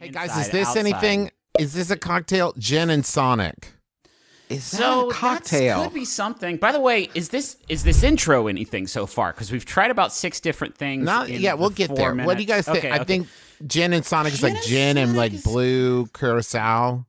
Hey guys, is this outside. anything? Is this a cocktail? Gin and Sonic. Is that So a cocktail? could be something. By the way, is this is this intro anything so far? Because we've tried about six different things. Not in yeah, we'll get four there. What do you guys think? Okay, I okay. think gin and Sonic is like and gin and Sonic like is- blue curacao.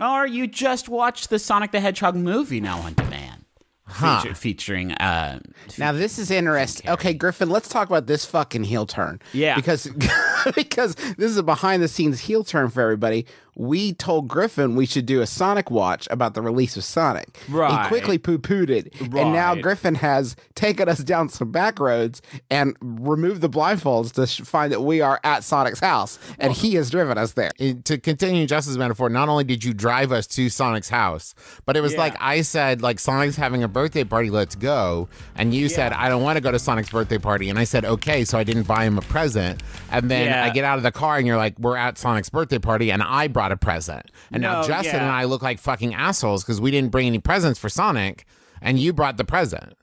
Or you just watched the Sonic the Hedgehog movie now on demand, Huh. Feature- featuring. Uh, Now this is interesting. Okay, Griffin, let's talk about this fucking heel turn. Yeah. Because because this is a behind the scenes heel turn for everybody. We told Griffin we should do a Sonic watch about the release of Sonic. Right. He quickly poo pooed it. And now Griffin has taken us down some back roads and removed the blindfolds to sh- find that we are at Sonic's house. And he has driven us there. It- to continue Justin's metaphor, not only did you drive us to Sonic's house, but it was Yeah. like I said, like Sonic's having a birthday party, let's go. And you said, I don't want to go to Sonic's birthday party. And I said, okay, so I didn't buy him a present. And then Yeah. I get out of the car and you're like, we're at Sonic's birthday party, and I brought a present. And now Justin yeah. and I look like fucking assholes because we didn't bring any presents for Sonic, and you brought the present.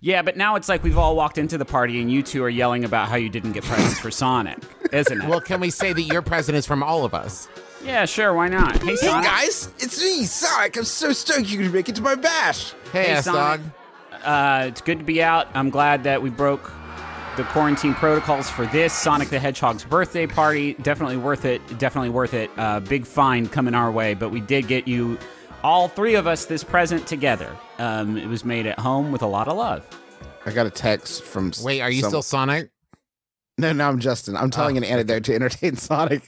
yeah, but now it's like we've all walked into the party and you two are yelling about how you didn't get presents for Sonic, isn't it? Well, can we say that your present is from all of us? yeah, sure, why not? Hey, Hey guys, it's me, Sonic. I'm so stoked you could make it to my bash. Hey, Hey, ass dog. Sonic. Uh, it's good to be out. I'm glad that we broke the quarantine protocols for this Sonic the Hedgehog's birthday party. Definitely worth it. Definitely worth it. Uh, big fine coming our way, but we did get you, all three of us, this present together. Um, it was made at home with a lot of love. I got a text from Wait, are you some- still Sonic? No, no, I'm Justin. I'm telling Oh. an anecdote to entertain Sonic.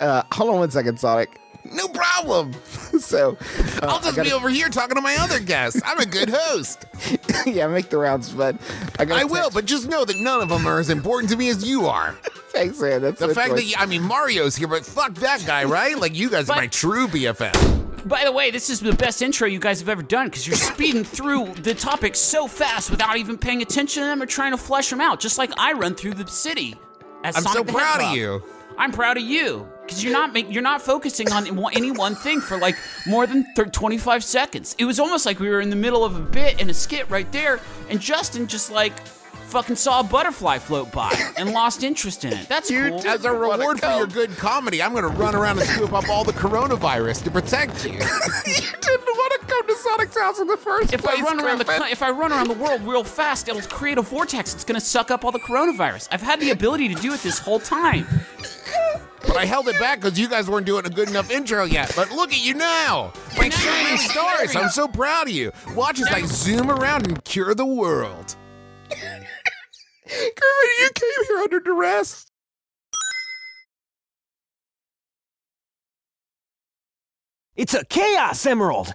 Uh, hold on one second, Sonic. No problem. so, uh, I'll just gotta- be over here talking to my other guests. I'm a good host. yeah, make the rounds, but I. I will, but just know that none of them are as important to me as you are. thanks, man. That's The fact what- that, you, I mean, Mario's here, but fuck that guy, right? Like, you guys are my true BFF. By the way, this is the best intro you guys have ever done because you're speeding through the topics so fast without even paying attention to them or trying to flesh them out, just like I run through the city. As I'm Sonic so the proud of you. I'm proud of you because you're not make, you're not focusing on any one thing for like more than thir 25 seconds. It was almost like we were in the middle of a bit and a skit right there, and Justin just like fucking saw a butterfly float by and lost interest in it. That's cool. As a reward for your good comedy, I'm going to run around and scoop up all the coronavirus to protect you. you didn't want to come to Sonic's house in the first if place. I run around the Griffin. co- if I run around the world real fast, it'll create a vortex. It's gonna suck up all the coronavirus. I've had the ability to do it this whole time. But I held it back because you guys weren't doing a good enough intro yet. But look at you now. Like shining stars. I'm so proud of you. Watch as I zoom around and cure the world. Griffin, you came here under duress. It's a Chaos Emerald!